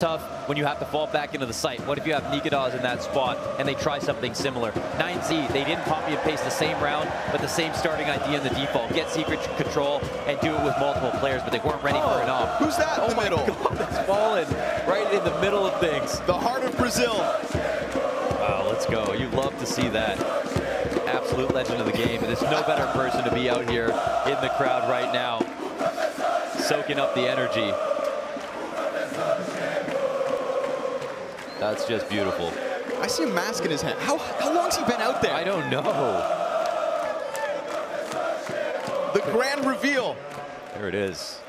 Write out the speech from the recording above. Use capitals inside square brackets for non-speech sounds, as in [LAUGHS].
tough when you have to fall back into the site. What if you have Nikadas in that spot and they try something similar? 9Z, they didn't copy and paste the same round, but the same starting idea in the default. Get secret control and do it with multiple players, but they weren't ready oh, for it off. Who's that in oh the middle? [LAUGHS] God, that's fallen right in the middle of things. The heart of Brazil. Wow, let's go. You love to see that. Absolute legend of the game. There's no better person to be out here in the crowd right now, soaking up the energy. That's just beautiful. I see a mask in his hand. How, how long's he been out there? I don't know. The grand reveal. There it is.